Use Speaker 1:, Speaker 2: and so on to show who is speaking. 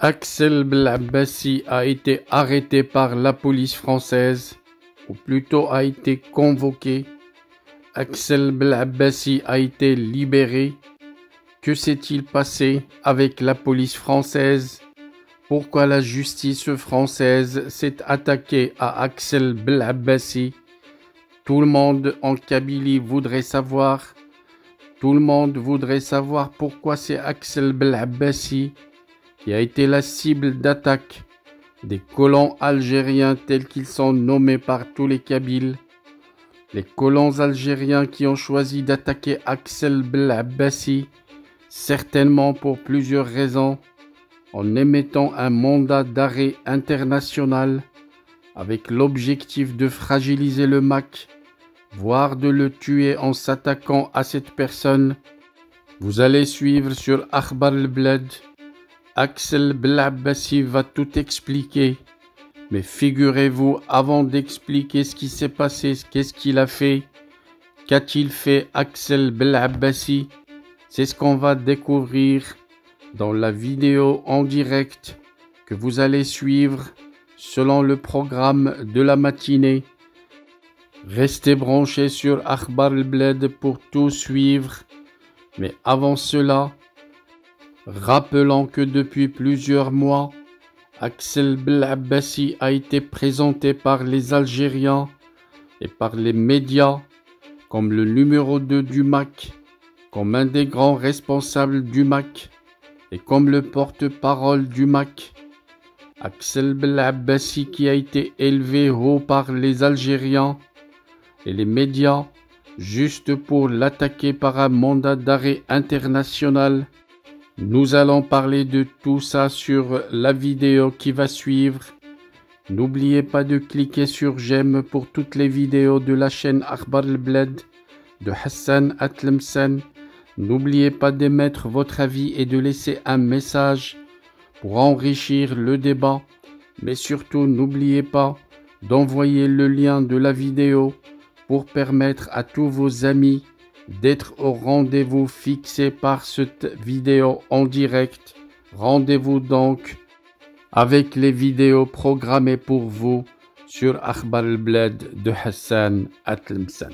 Speaker 1: Axel Blabbassi a été arrêté par la police française, ou plutôt a été convoqué. Axel Blabbassi a été libéré. Que s'est-il passé avec la police française? Pourquoi la justice française s'est attaquée à Axel Blabbassi Tout le monde en Kabylie voudrait savoir. Tout le monde voudrait savoir pourquoi c'est Axel Blabbassi qui a été la cible d'attaque des colons algériens tels qu'ils sont nommés par tous les Kabyles. Les colons algériens qui ont choisi d'attaquer Axel Blabbassi, certainement pour plusieurs raisons, en émettant un mandat d'arrêt international avec l'objectif de fragiliser le MAC, voire de le tuer en s'attaquant à cette personne. Vous allez suivre sur Akhbar al-Bled Axel Blabbassi va tout expliquer. Mais figurez-vous, avant d'expliquer ce qui s'est passé, qu'est-ce qu'il a fait, qu'a-t-il fait Axel Blabbassi C'est ce qu'on va découvrir dans la vidéo en direct que vous allez suivre selon le programme de la matinée. Restez branchés sur Akhbar al-Bled pour tout suivre. Mais avant cela, rappelant que depuis plusieurs mois, Axel Blabbassi a été présenté par les Algériens et par les médias comme le numéro 2 du MAC, comme un des grands responsables du MAC et comme le porte-parole du MAC. Axel Blabbassi qui a été élevé haut par les Algériens et les médias juste pour l'attaquer par un mandat d'arrêt international nous allons parler de tout ça sur la vidéo qui va suivre. N'oubliez pas de cliquer sur j'aime pour toutes les vidéos de la chaîne Akhbar al-Bled de Hassan Atlemsen. N'oubliez pas d'émettre votre avis et de laisser un message pour enrichir le débat. Mais surtout, n'oubliez pas d'envoyer le lien de la vidéo pour permettre à tous vos amis d'être au rendez-vous fixé par cette vidéo en direct. Rendez-vous donc avec les vidéos programmées pour vous sur Akhbar al-Bled de Hassan Atlemsan.